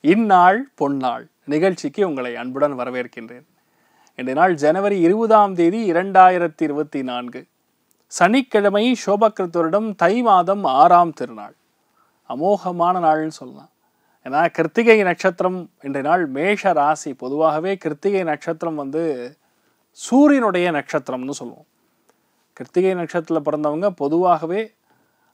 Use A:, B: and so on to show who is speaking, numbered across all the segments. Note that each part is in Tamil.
A: இந்நாள் பொன்னாள். நிகழ்ச்சிக்கு உங்களை அன்புடன் வரவேற்கின்றேன். இன்றைய நாள் ஜனவரி இருபதாம் தேதி இரண்டாயிரத்தி இருபத்தி நான்கு சனிக்கிழமை சோபக்கிருத்தரிடம் தை மாதம் ஆறாம் திருநாள். அமோகமான நாள்னு சொல்லலாம். ஏன்னா கிருத்திகை நட்சத்திரம் இன்றைய நாள் மேஷ ராசி. பொதுவாகவே கிருத்திகை நட்சத்திரம் வந்து சூரியனுடைய நட்சத்திரம்னு சொல்லுவோம். கிருத்திகை நட்சத்திரத்தில் பிறந்தவங்க பொதுவாகவே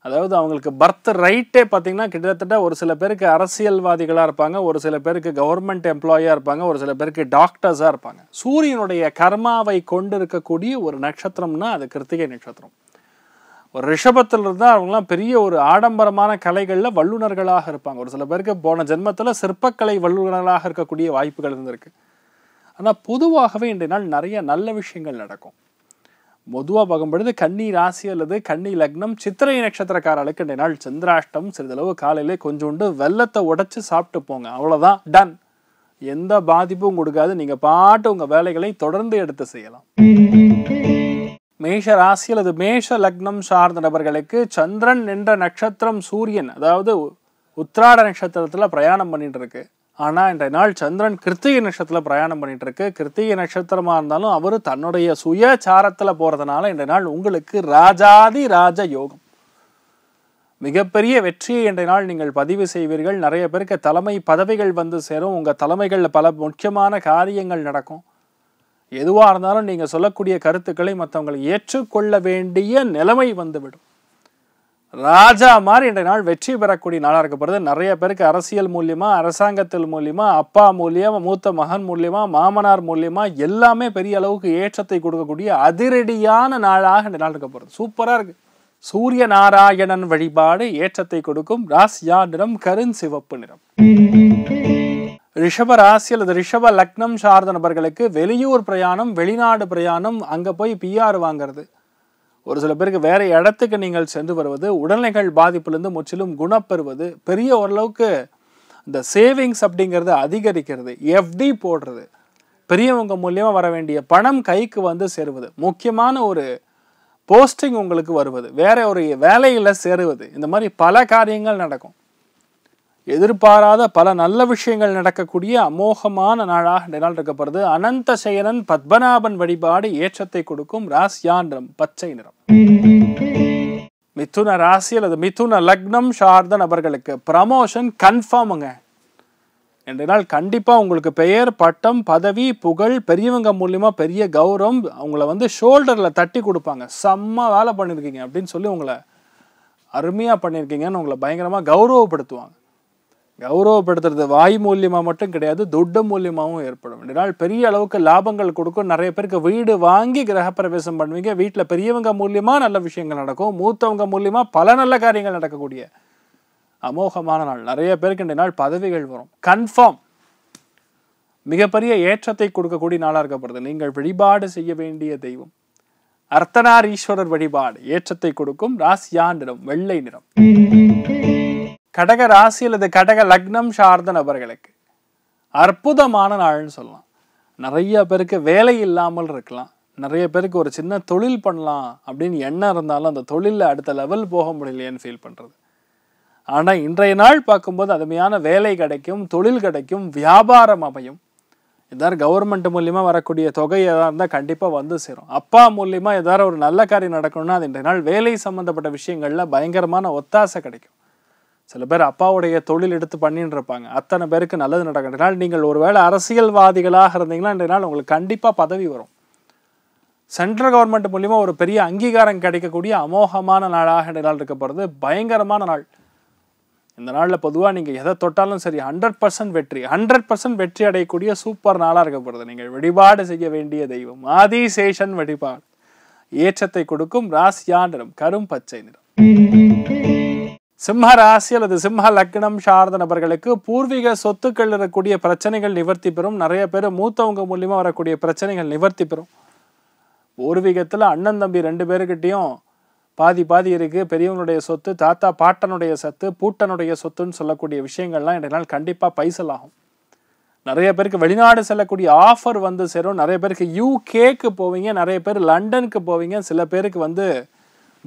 A: அதாவது அவங்களுக்கு பர்த் ரைட்டே பார்த்தீங்கன்னா கிட்டத்தட்ட ஒரு சில பேருக்கு அரசியல்வாதிகளாக இருப்பாங்க ஒரு சில பேருக்கு கவர்மெண்ட் எம்ப்ளாயாக இருப்பாங்க ஒரு சில பேருக்கு டாக்டர்ஸாக இருப்பாங்க. சூரியனுடைய கர்மாவை கொண்டு இருக்கக்கூடிய ஒரு நட்சத்திரம்னா அது கிருத்திகை நட்சத்திரம். ஒரு ரிஷபத்தில் இருந்தால் அவங்களாம் பெரிய ஒரு ஆடம்பரமான கலைகளில் வல்லுநர்களாக இருப்பாங்க. ஒரு சில பேருக்கு போன ஜென்மத்தில் சிற்பக்கலை வல்லுநர்களாக இருக்கக்கூடிய வாய்ப்புகள் இருந்திருக்கு. ஆனால் பொதுவாகவே இன்றைய நாள் நிறைய நல்ல விஷயங்கள் நடக்கும். பொதுவாக பார்க்கும்பொழுது கன்னி ராசி அல்லது கன்னி லக்னம் சித்திரை நட்சத்திரக்காரர்களுக்கு இன்றைய நாள் சந்திராஷ்டம். சிறிதளவு காலையிலே கொஞ்சோண்டு வெள்ளத்தை உடைச்சு சாப்பிட்டு போங்க. அவ்வளோதான் டன் எந்த பாதிப்பும் கொடுக்காது. நீங்கள் பாட்டு உங்கள் வேலைகளை தொடர்ந்து எடுத்து செய்யலாம். மேஷ ராசி அல்லது மேஷ லக்னம் சார்ந்த நபர்களுக்கு சந்திரன் என்ற நட்சத்திரம் சூரியன் அதாவது உத்ராட நட்சத்திரத்தில் பிரயாணம் பண்ணிட்டு இருக்கு. ஆனால் இன்றைய நாள் சந்திரன் கிருத்திகை நட்சத்திரத்தில் பிரயாணம் பண்ணிட்டு இருக்கு கிருத்திகை நட்சத்திரமாக இருந்தாலும் அவர் தன்னுடைய சுயசாரத்தில் போகிறதுனால இன்றைய நாள் உங்களுக்கு ராஜாதி ராஜ யோகம். மிகப்பெரிய வெற்றியை இன்றைய நாள் நீங்கள் பதிவு செய்வீர்கள். நிறைய பேருக்கு தலைமை பதவிகள் வந்து சேரும். உங்கள் தலைமைகளில் பல முக்கியமான காரியங்கள் நடக்கும். எதுவாக இருந்தாலும் நீங்கள் சொல்லக்கூடிய கருத்துக்களை மற்றவங்களை ஏற்றுக்கொள்ள வேண்டிய நிலைமை வந்துவிடும். ராஜா மாதிரி இன்றைய நாள் வெற்றி பெறக்கூடிய நாளாக இருக்கப்படுது. நிறைய பேருக்கு அரசியல் மூலியமா அரசாங்கத்தில் மூலியமா அப்பா மூலியமா மூத்த மகன் மூலியமா மாமனார் மூலியமா எல்லாமே பெரிய அளவுக்கு ஏற்றத்தை கொடுக்கக்கூடிய அதிரடியான நாளாக இந்த நாள் இருக்கப்படுது. சூப்பராக இருக்கு. சூரிய நாராயணன் வழிபாடு ஏற்றத்தை கொடுக்கும். ராசியா நிறம் கருண் சிவப்பு நிறம். ரிஷப ராசி அல்லது ரிஷப லக்னம் சார்ந்த நபர்களுக்கு வெளியூர் பிரயாணம் வெளிநாடு பிரயாணம் அங்கே போய் பிஆர் வாங்குறது. ஒரு சில பேருக்கு வேறு இடத்துக்கு நீங்கள் சென்று வருவது உடல்நிலைகள் பாதிப்பிலிருந்து முற்றிலும் குணப்பெறுவது பெரிய ஓரளவுக்கு இந்த சேவிங்ஸ் அப்படிங்கிறது அதிகரிக்கிறது எஃப்டி போடுறது பெரியவங்க மூலியமாக வர வேண்டிய பணம் கைக்கு வந்து சேருவது முக்கியமான ஒரு போஸ்டிங் உங்களுக்கு வருவது வேற ஒரு வேலையில் சேருவது இந்த மாதிரி பல காரியங்கள் நடக்கும். எதிர்பாராத பல நல்ல விஷயங்கள் நடக்கக்கூடிய அமோகமான நாளாக இந்த நாள் இருக்கப்படுது அனந்த செயனன் பத்மநாபன் வழிபாடு ஏற்றத்தை கொடுக்கும் ராசியா நிறம் பச்சை நிறம். மிதுன ராசி அல்லது மிதுன லக்னம் சார்ந்த நபர்களுக்கு ப்ரமோஷன் கன்ஃபார்முங்க இன்றைய நாள் கண்டிப்பாக உங்களுக்கு பெயர் பட்டம் பதவி புகழ் பெரியவங்க மூலியமா பெரிய கௌரவம் அவங்கள வந்து ஷோல்டரில் தட்டி கொடுப்பாங்க. செம்ம வேலை பண்ணியிருக்கீங்க அப்படின்னு சொல்லி உங்களை அருமையாக பண்ணியிருக்கீங்கன்னு உங்களை பயங்கரமாக கௌரவப்படுத்துவாங்க. கௌரவப்படுத்துறது வாய் மூலியமாக மட்டும் கிடையாது துட்ட மூலியமாகவும் ஏற்படும். ரெண்டு நாள் பெரிய அளவுக்கு லாபங்கள் கொடுக்கும். நிறைய பேருக்கு வீடு வாங்கி கிரகப்பிரவேசம் பண்ணுவீங்க. வீட்டில் பெரியவங்க மூலியமாக நல்ல விஷயங்கள் நடக்கும். மூத்தவங்க மூலியமாக பல நல்ல காரியங்கள் நடக்கக்கூடிய அமோகமான நாள். நிறைய பேருக்கு இந்த நாள் பதவிகள் வரும். கன்ஃபார்ம் மிகப்பெரிய ஏற்றத்தை கொடுக்கக்கூடிய நாளாக இருக்கப்படுது. நீங்கள் வழிபாடு செய்ய வேண்டிய தெய்வம். அர்த்தனார் ஈஸ்வரர் வழிபாடு ஏற்றத்தை கொடுக்கும். ராசியா நிறம் வெள்ளை நிறம். கடக ராசி அல்லது கடக லக்னம் சார்ந்த நபர்களுக்கு அற்புதமான நாள்னு சொல்லலாம். நிறைய பேருக்கு வேலை இல்லாமல் இருக்கலாம். நிறைய பேருக்கு ஒரு சின்ன தொழில் பண்ணலாம் அப்படின்னு எண்ணம் இருந்தாலும் அந்த தொழிலில் அடுத்த லெவல் போக முடியலையேன்னு ஃபீல் பண்ணுறது ஆனால் இன்றைய நாள் பார்க்கும்போது அருமையான வேலை கிடைக்கும் தொழில் கிடைக்கும் வியாபாரம் அமையும். ஏதாவது கவர்மெண்ட் மூலியமாக வரக்கூடிய தொகை எதாக இருந்தால் கண்டிப்பாக வந்து சேரும். அப்பா மூலியமாக ஏதாவது ஒரு நல்ல காரியம் நடக்கணும்னா அது இன்றைய நாள் வேலை சம்மந்தப்பட்ட விஷயங்களில் பயங்கரமான ஒத்தாசை கிடைக்கும். சில பேர் அப்பாவுடைய தொழில் எடுத்து பண்ணின்னு இருப்பாங்க அத்தனை பேருக்கு நல்லது நடக்கிறதுனால நீங்கள் ஒருவேளை அரசியல்வாதிகளாக இருந்தீங்கன்னா இன்றைய நாள் உங்களுக்கு கண்டிப்பாக பதவி வரும். சென்ட்ரல் கவர்மெண்ட் மூலிமா ஒரு பெரிய அங்கீகாரம் கிடைக்கக்கூடிய அமோகமான நாளாக இந்த நாள் இருக்க போகிறது பயங்கரமான நாள். இந்த நாளில் பொதுவாக நீங்கள் எதை தொட்டாலும் சரி ஹண்ட்ரட் பர்சன்ட் வெற்றி ஹண்ட்ரட் பர்சன்ட் வெற்றி அடையக்கூடிய சூப்பர் நாளாக இருக்க போகிறது நீங்கள் வழிபாடு செய்ய வேண்டிய தெய்வம் ஆதிசேஷன் வழிபாடு. ஏற்றத்தை கொடுக்கும் ராசியா நிறம் கரும் பச்சை நிறம். சிம்ம ராசி அல்லது சிம்ம லக்னம் சார்ந்த நபர்களுக்கு பூர்வீக சொத்துக்கள் இருக்கக்கூடிய பிரச்சனைகள் நிவர்த்தி பெறும். நிறைய பேர் மூத்தவங்க மூலியமா வரக்கூடிய பிரச்சனைகள் நிவர்த்தி பெறும். பூர்வீகத்தில் அண்ணன் தம்பி ரெண்டு பேருக்கிட்டையும் பாதி பாதி இருக்கு. பெரியவனுடைய சொத்து தாத்தா பாட்டனுடைய சொத்து பூட்டனுடைய சொத்துன்னு சொல்லக்கூடிய விஷயங்கள்லாம் இன்றைய நாள் கண்டிப்பாக பைசலாகும் நிறைய பேருக்கு வெளிநாடு செல்லக்கூடிய ஆஃபர் வந்து சேரும். நிறைய பேருக்கு யூகேக்கு போவீங்க நிறைய பேர் லண்டனுக்கு போவீங்க சில பேருக்கு வந்து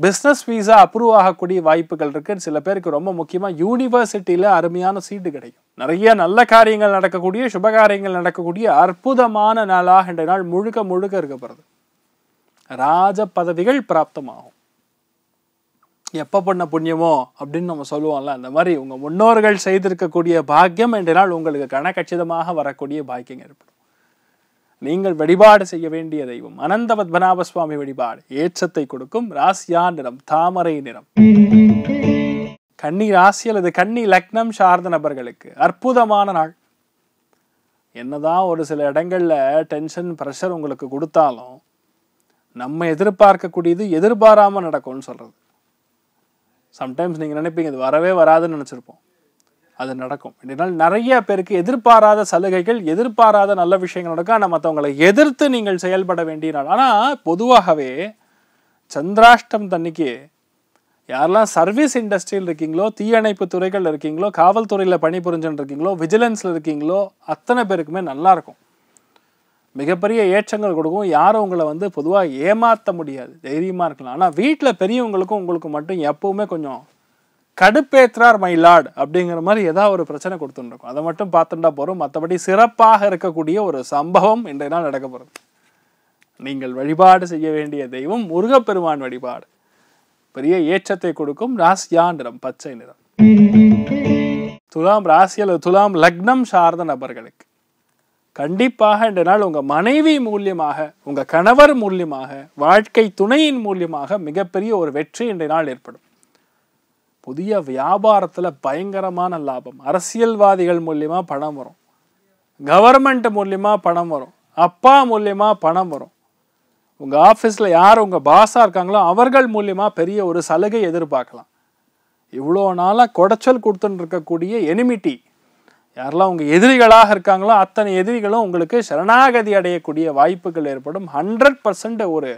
A: பிஸ்னஸ் வீசா அப்ரூவ் ஆகக்கூடிய வாய்ப்புகள் இருக்குன்னு சில பேருக்கு ரொம்ப முக்கியமாக யூனிவர்சிட்டியில் அருமையான சீட்டு கிடைக்கும். நிறைய நல்ல காரியங்கள் நடக்கக்கூடிய சுப காரியங்கள் நடக்கக்கூடிய அற்புதமான நாளாக இந்த நாள் முழுக்க முழுக்க இருக்கப்படுறது ராஜ பதவிகள் பிராப்தமாகும். எப்போ பண்ண புண்ணியமோ அப்படின்னு நம்ம சொல்லுவோம்ல அந்த மாதிரி உங்கள் முன்னோர்கள் செய்திருக்கக்கூடிய பாக்கியம் என்ற நாள் உங்களுக்கு கணக்கச்சிதமாக வரக்கூடிய பாக்கியம் ஏற்படும். நீங்கள் வழிபாடு செய்ய வேண்டிய தெய்வம். அனந்த பத்மநாப சுவாமி வழிபாடு. ஏற்றத்தை கொடுக்கும் ராசியா நிறம் தாமரை நிறம். கன்னி ராசி அல்லது கன்னி லக்னம் சார்ந்த நபர்களுக்கு அற்புதமான நாள். என்னதான் ஒரு சில இடங்கள்ல டென்ஷன் ப்ரெஷர் உங்களுக்கு கொடுத்தாலும் நம்ம எதிர்பார்க்கக்கூடியது எதிர்பாராம நடக்கும்னு சொல்றது. சம்டைம்ஸ் நீங்க நினைப்பீங்க இது வரவே வராதுன்னு நினைச்சிருப்போம். அது நடக்கும். இதனால் நிறைய பேருக்கு எதிர்பாராத சலுகைகள் எதிர்பாராத நல்ல விஷயங்கள் நடக்கும். ஆனால் மற்றவங்களை எதிர்த்து நீங்கள் செயல்பட வேண்டிய நாள். ஆனால் பொதுவாகவே சந்திராஷ்டம் தன்னைக்கு யாரெல்லாம் சர்வீஸ் இண்டஸ்ட்ரியில் இருக்கீங்களோ தீயணைப்பு துறைகள் இருக்கீங்களோ காவல்துறையில் பணிபுரிஞ்சுன்னு இருக்கீங்களோ விஜிலன்ஸில் இருக்கீங்களோ அத்தனை பேருக்குமே நல்லாயிருக்கும் மிகப்பெரிய ஏற்றங்கள் கொடுக்கும். யாரும் உங்களை வந்து பொதுவாக ஏமாற்ற முடியாது. தைரியமாக இருக்கலாம். ஆனால் வீட்டில் பெரியவங்களுக்கும் உங்களுக்கு மட்டும் எப்பவுமே கொஞ்சம் கடுப்பேற்றார் மை லார்ட் அப்படிங்கிற மாதிரி ஏதாவது ஒரு பிரச்சனை கொடுத்துருக்கும். அதை மட்டும் பார்த்துட்டா போகிறோம் மற்றபடி சிறப்பாக இருக்கக்கூடிய ஒரு சம்பவம் இன்றைய நாள் நடக்க போகிறது நீங்கள் வழிபாடு செய்ய வேண்டிய தெய்வம் முருகப்பெருமான் வழிபாடு. பெரிய ஏற்றத்தை கொடுக்கும் ராசியா நிறம் பச்சை நிறம். துலாம் ராசி அல்லது துலாம் லக்னம் சார்ந்த நபர்களுக்கு கண்டிப்பாக இந்த நாள் உங்க மனைவி மூலியமாக உங்க கணவர் மூலியமாக வாழ்க்கை துணையின் மூலியமாக மிகப்பெரிய ஒரு வெற்றி இன்றைய நாள் ஏற்படும். புதிய வியாபாரத்தில் பயங்கரமான லாபம். அரசியல்வாதிகள் மூலியமாக பணம் வரும். கவர்மெண்ட் மூலியமாக பணம் வரும். அப்பா மூலியமாக பணம் வரும். உங்கள் ஆஃபீஸில் யார் உங்கள் பாஸாக இருக்காங்களோ அவர்கள் மூலியமாக பெரிய ஒரு சலுகை எதிர்பார்க்கலாம். இவ்வளோ நாளாக குடைச்சல் கொடுத்துட்டு இருக்கக்கூடிய எனிமிட்டி யாரெல்லாம் உங்கள் எதிரிகளாக இருக்காங்களோ அத்தனை எதிரிகளும் உங்களுக்கு சரணாகதி அடையக்கூடிய வாய்ப்புகள் ஏற்படும். ஹண்ட்ரட் பர்சன்ட் ஒரு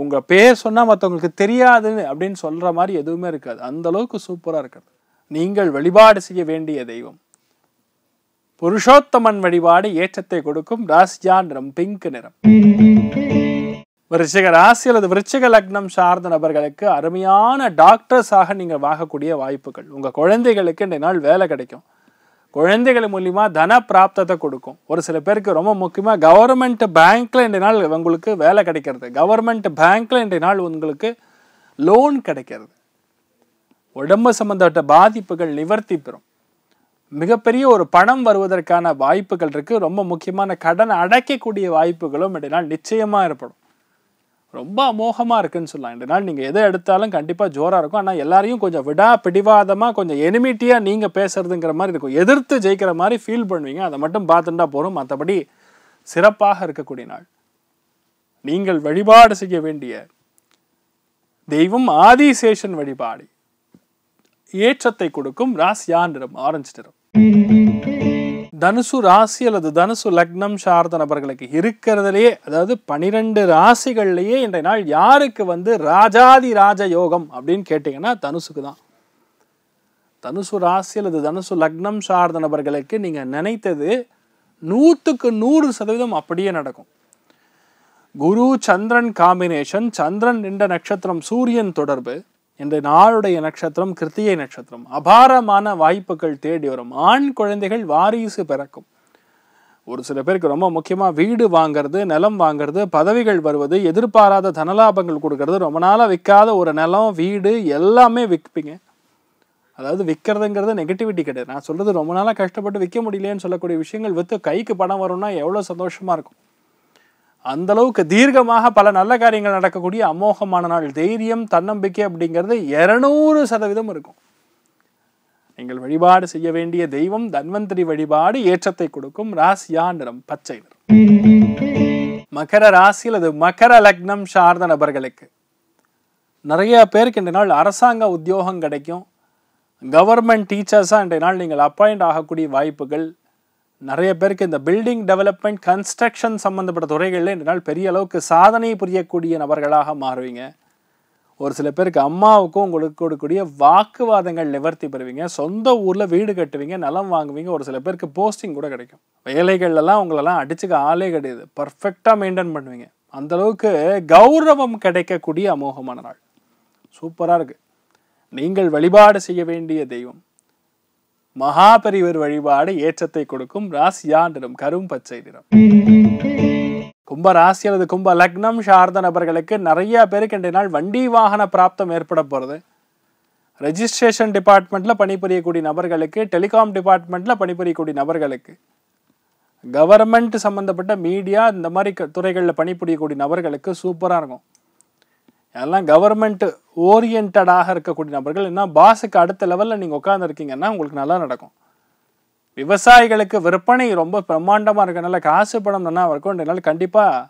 A: உங்க பேர் சொன்னா மற்றவங்களுக்கு தெரியாதுன்னு அப்படின்னு சொல்ற மாதிரி எதுவுமே இருக்காது. அந்த அளவுக்கு சூப்பரா இருக்குது நீங்கள் வழிபாடு செய்ய வேண்டிய தெய்வம். புருஷோத்தமன் வழிபாடு ஏற்றத்தை கொடுக்கும் ராசிஜான் நிறம் பிங்க் நிறம். விருச்சிக ராசி அல்லது விருச்சிக லக்னம் சார்ந்த நபர்களுக்கு அருமையான டாக்டர்ஸாக நீங்கள் வாங்கக்கூடிய வாய்ப்புகள். உங்க குழந்தைகளுக்கு இந்த நாள் வேலை கிடைக்கும். குழந்தைகள் மூலிமா தன பிராப்தத்தை கொடுக்கும். ஒரு சில பேருக்கு ரொம்ப முக்கியமாக கவர்மெண்ட் பேங்க்கில் இன்றைய நாள் உங்களுக்கு வேலை கிடைக்கிறது. கவர்மெண்ட் பேங்க்கில் இன்றைய நாள் உங்களுக்கு லோன் கிடைக்கிறது. உடம்பு சம்பந்தப்பட்ட பாதிப்புகள் நிவர்த்தி பெறும். மிகப்பெரிய ஒரு பணம் வருவதற்கான வாய்ப்புகள் இருக்குது ரொம்ப முக்கியமான கடன் அடைக்கக்கூடிய வாய்ப்புகளும் இந்த நாள் ஏற்படும். ரொம்ப அமோகமாக இருக்குன்னு சொல்லலாம். ரெண்டு நாள் நீங்க எதை எடுத்தாலும் கண்டிப்பா ஜோராக இருக்கும். ஆனால் எல்லாரையும் கொஞ்சம் விடா பிடிவாதமா கொஞ்சம் எனிமிட்டியாக நீங்க பேசுறதுங்கிற மாதிரி இருக்கும். எதிர்த்து ஜெயிக்கிற மாதிரி ஃபீல் பண்ணுவீங்க. அதை மட்டும் பார்த்துட்டா போகிறோம் மற்றபடி சிறப்பாக இருக்கக்கூடிய நாள். நீங்கள் வழிபாடு செய்ய வேண்டிய தெய்வம் ஆதிசேஷன் வழிபாடு. ஏற்றத்தை கொடுக்கும். ராசியா நிறம் ஆரஞ்சு நிறம். தனுசு ராசி அல்லது தனுசு லக்னம் சார்ந்த நபர்களுக்கு இருக்கிறதுலேயே அதாவது பனிரெண்டு ராசிகள்லேயே இன்றைய நாள் யாருக்கு வந்து ராஜாதி ராஜ யோகம் அப்படின்னு கேட்டிங்கன்னா தனுசுக்கு தான். தனுசு ராசி அல்லது தனுசு லக்னம் சார்ந்த நபர்களுக்கு நீங்கள் நினைத்தது நூற்றுக்கு நூறு சதவீதம் அப்படியே நடக்கும். குரு சந்திரன் காம்பினேஷன் சந்திரன் நின்ற நட்சத்திரம் சூரியன் தொடர்பு. இந்த நாளுடைய நட்சத்திரம் கிருத்திகை நட்சத்திரம். அபாரமான வாய்ப்புகள் தேடி வரும். ஆண் குழந்தைகள் வாரிசு பிறக்கும். ஒரு சில பேருக்கு ரொம்ப முக்கியமாக வீடு வாங்குறது நிலம் வாங்குறது பதவிகள் வருவது எதிர்பாராத தனலாபங்கள் கொடுக்கறது ரொம்ப நாளாக விற்காத ஒரு நிலம் வீடு எல்லாமே விற்பீங்க. அதாவது விற்கிறதுங்கிறது நெகட்டிவிட்டி கிடையாது. நான் சொல்கிறது ரொம்ப நாளாக கஷ்டப்பட்டு விற்க முடியலையேன்னு சொல்லக்கூடிய விஷயங்கள் விற்று கைக்கு பணம் வரும்னா எவ்வளோ சந்தோஷமாக இருக்கும். அந்த அளவுக்கு தீர்க்கமாக பல நல்ல காரியங்கள் நடக்கக்கூடிய அமோகமான நாள். தைரியம் தன்னம்பிக்கை அப்படிங்கிறது இருநூறு சதவீதம் இருக்கும். நீங்கள் வழிபாடு செய்ய வேண்டிய தெய்வம் தன்வந்திரி வழிபாடு ஏற்றத்தை கொடுக்கும். ராசியா நிறம் பச்சை நிறம். மகர ராசி அல்லது மகர லக்னம் சார்ந்த நபர்களுக்கு நிறைய பேருக்கு இந்த நாள் அரசாங்க உத்தியோகம் கிடைக்கும். கவர்மெண்ட் டீச்சர்ஸாக இன்றைய நாள் நீங்கள் அப்பாயிண்ட் ஆகக்கூடிய வாய்ப்புகள் நிறைய பேருக்கு இந்த பில்டிங் டெவலப்மெண்ட் கன்ஸ்ட்ரக்ஷன் சம்மந்தப்பட்ட துறைகளில் இந்த நாள் பெரிய அளவுக்கு சாதனை புரியக்கூடிய நபர்களாக மாறுவீங்க. ஒரு சில பேருக்கு அம்மாவுக்கும் உங்களுக்கு கொடுக்கக்கூடிய வாக்குவாதங்கள் நிவர்த்தி பெறுவீங்க. சொந்த ஊரில் வீடு கட்டுவீங்க நலம் வாங்குவீங்க ஒரு சில பேருக்கு போஸ்டிங் கூட கிடைக்கும். வேலைகள்லாம் உங்களெல்லாம் அடிச்சுக்க ஆளே கிடையாது. பர்ஃபெக்டாக மெயின்டைன் பண்ணுவீங்க. அந்தளவுக்கு கௌரவம் கிடைக்கக்கூடிய அமோகமான நாள். சூப்பராக இருக்குது நீங்கள் வழிபாடு செய்ய வேண்டிய தெய்வம். மகாபரிவர் வழிபாடு ஏற்றத்தை கொடுக்கும் ராசியா நிறம் கரும் பச்சை நிறம். கும்ப ராசி அல்லது கும்ப லக்னம் சார்ந்த நபர்களுக்கு நிறைய பேருக்கு இன்றைய நாள் வண்டி வாகன பிராப்தம் ஏற்பட போகிறது ரெஜிஸ்ட்ரேஷன் டிபார்ட்மெண்ட்டில் பணிபுரியக்கூடிய நபர்களுக்கு டெலிகாம் டிபார்ட்மெண்ட்டில் பணிபுரியக்கூடிய நபர்களுக்கு கவர்மெண்ட் சம்மந்தப்பட்ட மீடியா இந்த மாதிரி க- துறைகளில் பணிபுரியக்கூடிய நபர்களுக்கு சூப்பராக இருக்கும். எல்லாம் கவர்மெண்ட் ஓரியன்டாக இருக்கக்கூடிய நபர்கள். என்ன பாஸுக்கு அடுத்த லெவலில் நீங்கள் உட்காந்துருக்கீங்கன்னா உங்களுக்கு நல்லா நடக்கும். விவசாயிகளுக்கு விற்பனை ரொம்ப பிரம்மாண்டமாக இருக்கனால காசு பணம் நல்லா இருக்கும் இதனால கண்டிப்பாக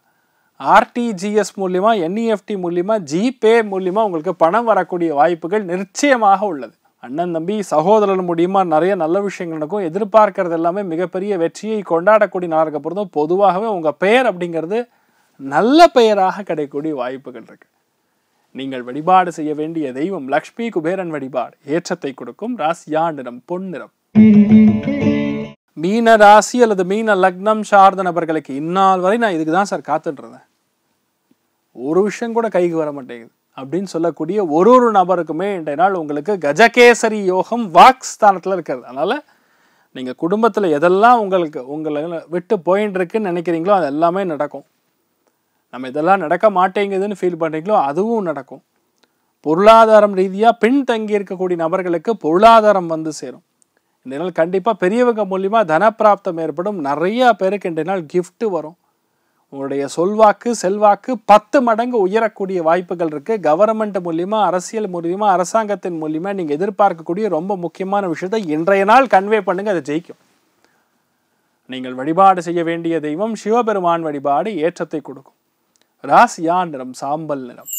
A: ஆர்டிஜிஎஸ் மூலியமா என்இஎஃப்டி மூலியமாக ஜிபே மூலியமாக உங்களுக்கு பணம் வரக்கூடிய வாய்ப்புகள் நிச்சயமாக உள்ளது. அண்ணன் தம்பி சகோதரர் மூலியமா நிறைய நல்ல விஷயங்கள் நடக்கும். எதிர்பார்க்கறது எல்லாமே மிகப்பெரிய வெற்றியை கொண்டாடக்கூடிய நாளுக்கு பொறுத்தும் பொதுவாகவே உங்கள் பெயர் அப்படிங்கிறது நல்ல பெயராக கிடைக்கக்கூடிய வாய்ப்புகள் இருக்குது நீங்கள் வழிபாடு செய்ய வேண்டிய தெய்வம் லக்ஷ்மி குபேரன் வழிபாடு. ஏற்றத்தை கொடுக்கும் ராசியா நிறம் பொன்னிறம் மீன ராசி அல்லது மீன லக்னம் சார்ந்த நபர்களுக்கு இந்நாள் வரை நான் இதுக்கு தான் சார் காத்துட்ருந்தேன் ஒரு விஷயம் கூட கைக்கு வர மாட்டேங்குது. அப்படின்னு சொல்லக்கூடிய ஒரு ஒரு நபருக்குமே இன்றைய நாள் உங்களுக்கு கஜகேசரி யோகம் வாக் ஸ்தானத்தில் இருக்கிறது. அதனால நீங்கள் குடும்பத்தில் எதெல்லாம் உங்களுக்கு உங்களை விட்டு போயின்னு இருக்குன்னு நினைக்கிறீங்களோ அது எல்லாமே நடக்கும். நம்ம இதெல்லாம் நடக்க மாட்டேங்குதுன்னு ஃபீல் பண்ணுறீங்களோ அதுவும் நடக்கும். பொருளாதாரம் ரீதியாக பின்தங்கி இருக்கக்கூடிய நபர்களுக்கு பொருளாதாரம் வந்து சேரும். இந்த நாள் கண்டிப்பாக பெரியவங்க மூலியமாக தனப்பிராப்தம் ஏற்படும். நிறையா பேருக்கு இந்த நாள் கிஃப்ட்டு வரும். உங்களுடைய சொல்வாக்கு செல்வாக்கு பத்து மடங்கு உயரக்கூடிய வாய்ப்புகள் இருக்குது கவர்மெண்ட் மூலியமா அரசியல் மூலியமா அரசாங்கத்தின் மூலியமாக நீங்கள் எதிர்பார்க்கக்கூடிய ரொம்ப முக்கியமான விஷயத்தை இன்றைய நாள் கன்வே பண்ணுங்கள் அது ஜெயிக்கும். நீங்கள் வழிபாடு செய்ய வேண்டிய தெய்வம் சிவபெருமான் வழிபாடு ஏற்றத்தை கொடுக்கும். ராசியா நிறம் சாம்பல் நிறம்.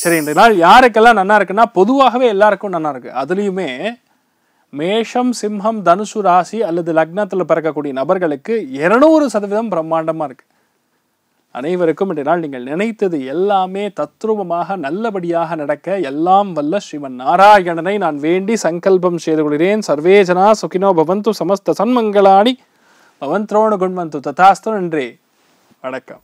A: சரி இந்த நாள் யாருக்கெல்லாம் நல்லா இருக்குன்னா பொதுவாகவே எல்லாருக்கும் நல்லா இருக்கு. அதுலேயுமே மேஷம் சிம்ஹம் தனுசு ராசி அல்லது லக்னத்தில் பிறக்கக்கூடிய நபர்களுக்கு இருநூறு சதவீதம் பிரம்மாண்டமாக இருக்கு. அனைவருக்கும் இன்றைய நாள் நீங்கள் நினைத்தது எல்லாமே தத்ரூபமாக நல்லபடியாக நடக்க எல்லாம் வல்ல ஸ்ரீமன் நாராயணனை நான் வேண்டி சங்கல்பம் செய்து கொள்கிறேன். சர்வேஜனா சுகினோ பவந்து சமஸ்த சன்மங்களாணி. பவந்த்ரோணு குண்வந்து ததாஸ்து நன்றே. வணக்கம்.